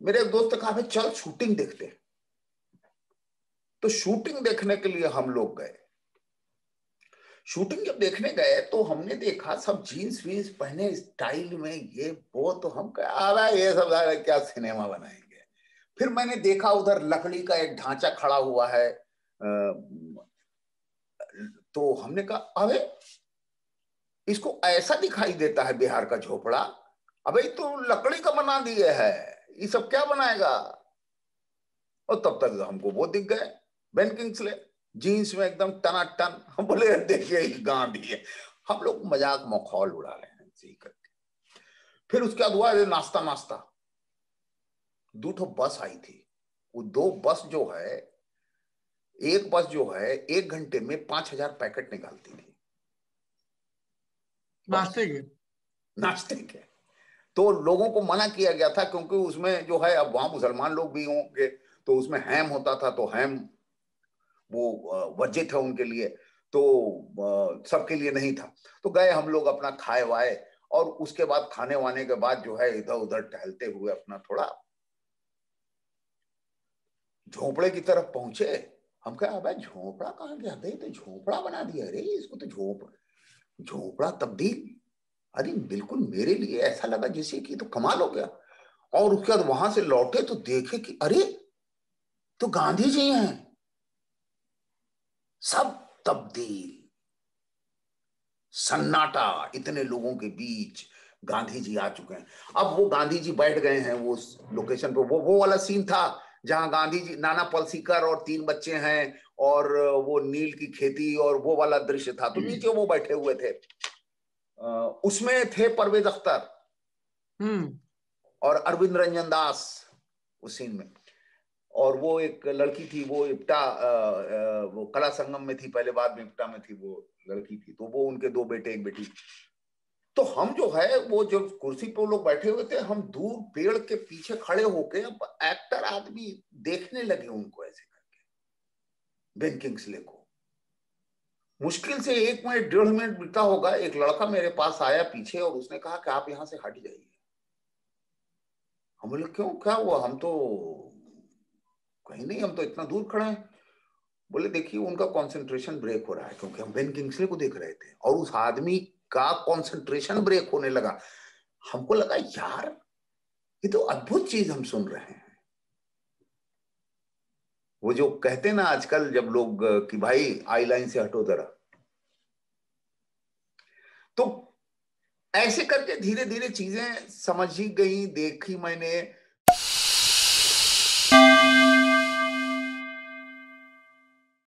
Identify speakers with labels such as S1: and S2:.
S1: मेरे एक दोस्त ने कहा चल शूटिंग देखते हैं. तो शूटिंग देखने के लिए हम लोग गए। शूटिंग जब देखने गए तो हमने देखा सब जीन्स वीन्स पहने स्टाइल में ये, वो तो हम है ये सब क्या सिनेमा बनाएँगे? फिर मैंने देखा उधर लकड़ी का एक ढांचा खड़ा हुआ है। तो हमने कहा अरे इसको ऐसा दिखाई देता है बिहार का झोपड़ा। अबे तो लकड़ी का बना दिए है। ये सब क्या बनाएगा? और तब तक हमको वो दिख गए। बेन किंग्सले जीन्स में एकदम टना टन हम बोले देखिए गांधी है। हम लोग मज़ाक मखौल उड़ा रहे हैं सही करके। फिर उसके बाद हुआ नाश्ता नाश्ता। दो ठो बस आई थी। वो दो बस जो है एक बस जो है एक घंटे में पाँच हज़ार पैकेट निकालती थी।
S2: नाश्ते के?
S1: नाश्ते के। तो लोगों को मना किया गया था क्योंकि उसमें जो है, अब वहाँ मुसलमान लोग भी होंगे तो उसमें हैम होता था तो हैम वो वर्जित है उनके लिए तो सबके लिए नहीं था। तो गए हम लोग अपना खाए वाए, और उसके बाद खाने वाने के बाद जो है इधर उधर टहलते हुए अपना थोड़ा झोपड़े की तरफ़ पहुँचे। हम कहा भाई झोपड़ा कहा गया? तो झोपड़ा बना दिया। अरे, इसको तो झोपड़ा झोपड़ा तब्दील अरे बिल्कुल मेरे लिए ऐसा लगा जैसे कि तो कमाल हो गया। और उसके बाद वहाँ से लौटे तो देखे कि अरे तो गांधी जी हैं। सब तब्दील। सन्नाटा इतने लोगों के बीच गांधी जी आ चुके हैं। अब वो गांधी जी बैठ गए हैं वो लोकेशन पे। वो वो वाला सीन था जहाँ गांधी जी नाना पलसीकर और तीन बच्चे हैं और वो नील की खेती और वो वाला दृश्य था। तो नीचे वो बैठे हुए थे। उसमें थे परवेज अख्तर। हम्म। और अरविंद रंजन दास उस सीन में। और वो एक लड़की थी वो इप्टा वो कला संगम में थी पहले बाद में इप्टा में थी वो लड़की थी। तो वो उनके दो बेटे एक बेटी। तो हम जो है वो जब कुर्सी पे लोग बैठे हुए थे हम दूर पेड़ के पीछे खड़े होके अब एक्टर आदमी देखने लगे उनको ऐसे करके। बेन किंग्सले को। मुश्किल से एक मिनट डेढ़ मिनट बीता होगा, एक लड़का मेरे पास आया पीछे और उसने कहा कि आप यहाँ से हट जाइए। हम बोले, क्यों? क्या हुआ? हम तो कहीं नहीं, हम तो इतना दूर खड़े हैं। बोले, देखिए, उनका कंसंट्रेशन ब्रेक हो रहा है, क्योंकि हम बेन किंग्सले को देख रहे थे और उस आदमी का कंसंट्रेशन ब्रेक होने लगा। हमको लगा, यार, ये तो अद्भुत चीज़ हम सुन रहे हैं। वो जो कहते ना आजकल जब लोग, कि भाई, आई लाइन से हटो जरा। तो ऐसे करके धीरे धीरे चीज़ें समझ गई, देखी मैंने।